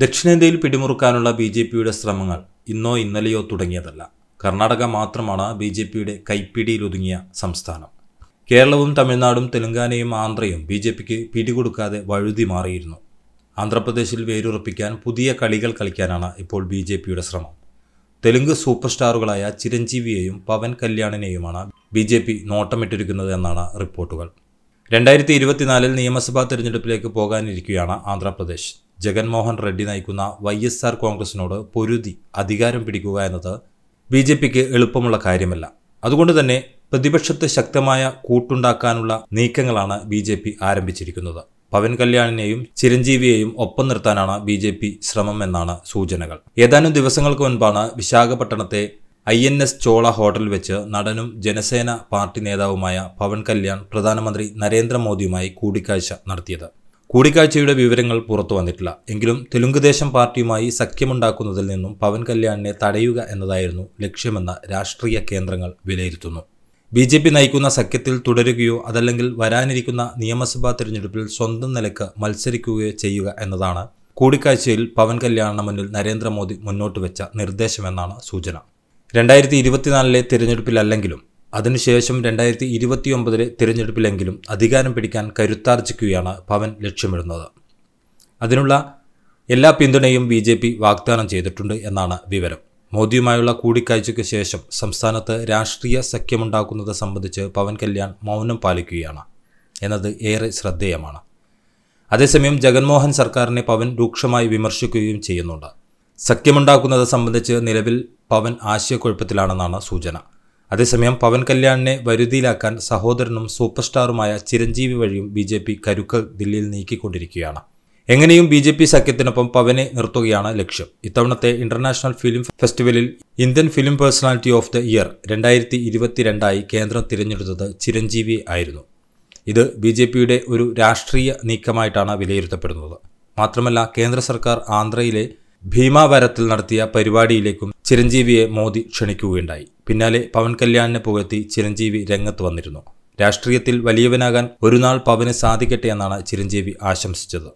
ദക്ഷിണേന്ത്യയിൽ പിടിമുറുക്കാനുള്ള B J പിയുടെ ശ്രമങ്ങൾ ഇന്നോ ഇന്നലെയോ തുടങ്ങിയതല്ല. കർണാടക മാത്രമാണ് ബി ജെ പിയുടെ കൈപ്പിടിയിലൊതുങ്ങിയ സംസ്ഥാനം. കേരളവും തമിഴ്നാടും തെലങ്കാനയും ആന്ധ്രയും ബി ജെ പിക്ക് പിടികൊടുക്കാതെ വഴുതി മാറിയിരുന്നു. ആന്ധ്രാപ്രദേശിൽ വേരുറപ്പിക്കാൻ പുതിയ കളികൾ കളിക്കാനാണ് ഇപ്പോൾ ബി ജെ പിയുടെ ശ്രമം. തെലുങ്ക് സൂപ്പർ സ്റ്റാറുകളായ ചിരഞ്ജീവിയെയും പവൻ കല്യാണിനെയുമാണ് ബി ജെ പി നോട്ടമിട്ടിരിക്കുന്നത് എന്നാണ് റിപ്പോർട്ടുകൾ. രണ്ടായിരത്തി ഇരുപത്തിനാലിൽ നിയമസഭാ തെരഞ്ഞെടുപ്പിലേക്ക് പോകാനിരിക്കുകയാണ് ആന്ധ്രാപ്രദേശ്. ജഗൻമോഹൻ റെഡ്ഡി നയിക്കുന്ന വൈ എസ് ആർ കോൺഗ്രസിനോട് പൊരുതി അധികാരം പിടിക്കുക എന്നത് ബി ജെ പിക്ക് എളുപ്പമുള്ള കാര്യമല്ല. അതുകൊണ്ട് തന്നെ പ്രതിപക്ഷത്ത് ശക്തമായ കൂട്ടുണ്ടാക്കാനുള്ള നീക്കങ്ങളാണ് ബി ജെ പി ആരംഭിച്ചിരിക്കുന്നത്. പവൻ കല്യാണിനെയും ചിരഞ്ജീവിയെയും ഒപ്പം നിർത്താനാണ് ബി ജെ പി ശ്രമം എന്നാണ് സൂചനകൾ. ഏതാനും ദിവസങ്ങൾക്ക് മുൻപാണ് വിശാഖപട്ടണത്തെ ഐ എൻ എസ് ചോള ഹോട്ടലിൽ വെച്ച് നടനും ജനസേന പാർട്ടി നേതാവുമായ പവൻ കല്യാൺ പ്രധാനമന്ത്രി നരേന്ദ്രമോദിയുമായി കൂടിക്കാഴ്ച നടത്തിയത്. കൂടിക്കാഴ്ചയുടെ വിവരങ്ങൾ പുറത്തു വന്നിട്ടില്ല. എങ്കിലും തെലുങ്കുദേശം പാർട്ടിയുമായി സഖ്യമുണ്ടാക്കുന്നതിൽ നിന്നും പവൻ കല്യാണിനെ തടയുക എന്നതായിരുന്നു ലക്ഷ്യമെന്ന രാഷ്ട്രീയ കേന്ദ്രങ്ങൾ വിലയിരുത്തുന്നു. ബി ജെ പി നയിക്കുന്ന സഖ്യത്തിൽ തുടരുകയോ അതല്ലെങ്കിൽ വരാനിരിക്കുന്ന നിയമസഭാ തിരഞ്ഞെടുപ്പിൽ സ്വന്തം നിലയ്ക്ക് മത്സരിക്കുകയോ ചെയ്യുക എന്നതാണ് കൂടിക്കാഴ്ചയിൽ പവൻ കല്യാണിന് മുന്നിൽ നരേന്ദ്രമോദി മുന്നോട്ട് വെച്ച നിർദ്ദേശമെന്നാണ് സൂചന. രണ്ടായിരത്തി ഇരുപത്തിനാലിലെ തിരഞ്ഞെടുപ്പിലല്ലെങ്കിലും അതിനുശേഷം രണ്ടായിരത്തി ഇരുപത്തിയൊമ്പതിലെ തിരഞ്ഞെടുപ്പിലെങ്കിലും അധികാരം പിടിക്കാൻ കരുത്താർജിക്കുകയാണ് പവൻ ലക്ഷ്യമിടുന്നത്. അതിനുള്ള എല്ലാ പിന്തുണയും ബി ജെ പി വാഗ്ദാനം ചെയ്തിട്ടുണ്ട് എന്നാണ് വിവരം. മോദിയുമായുള്ള കൂടിക്കാഴ്ചയ്ക്ക് ശേഷം സംസ്ഥാനത്ത് രാഷ്ട്രീയ സഖ്യമുണ്ടാക്കുന്നത് സംബന്ധിച്ച് പവൻ കല്യാൺ മൗനം പാലിക്കുകയാണ് എന്നത് ഏറെ ശ്രദ്ധേയമാണ്. അതേസമയം ജഗൻമോഹൻ സർക്കാരിനെ പവൻ രൂക്ഷമായി വിമർശിക്കുകയും ചെയ്യുന്നുണ്ട്. സഖ്യമുണ്ടാക്കുന്നത് സംബന്ധിച്ച് നിലവിൽ പവൻ ആശയക്കുഴപ്പത്തിലാണെന്നാണ് സൂചന. അതേസമയം പവൻ കല്യാണിനെ വരുതിയിലാക്കാൻ സഹോദരനും സൂപ്പർ സ്റ്റാറുമായ ചിരഞ്ജീവി വഴിയും ബി ജെ പി കരുക്കൾ ദില്ലിയിൽ നീക്കിക്കൊണ്ടിരിക്കുകയാണ്. എങ്ങനെയും ബി ജെ പി സഖ്യത്തിനൊപ്പം പവനെ നിർത്തുകയാണ് ലക്ഷ്യം. ഇത്തവണത്തെ ഇന്റർനാഷണൽ ഫിലിം ഫെസ്റ്റിവലിൽ Indian film personality of the year രണ്ടായിരത്തി ഇരുപത്തിരണ്ടായി കേന്ദ്രം തിരഞ്ഞെടുത്തത് ചിരഞ്ജീവി ആയിരുന്നു. ഇത് ബി ജെ പിയുടെ ഒരു രാഷ്ട്രീയ നീക്കമായിട്ടാണ് വിലയിരുത്തപ്പെടുന്നത്. മാത്രമല്ല കേന്ദ്ര സർക്കാർ ആന്ധ്രയിലെ ഭീമാവരത്തിൽ നടത്തിയ പരിപാടിയിലേക്കും ചിരഞ്ജീവിയെ മോദി ക്ഷണിക്കുകയുണ്ടായി. പിന്നാലെ പവൻ കല്യാണിനെ പുകഴ്ത്തി ചിരഞ്ജീവി രംഗത്ത് വന്നിരുന്നു. രാഷ്ട്രീയത്തിൽ വലിയവനാകാൻ ഒരുനാൾ പവന് സാധിക്കട്ടെ എന്നാണ് ചിരഞ്ജീവി ആശംസിച്ചത്.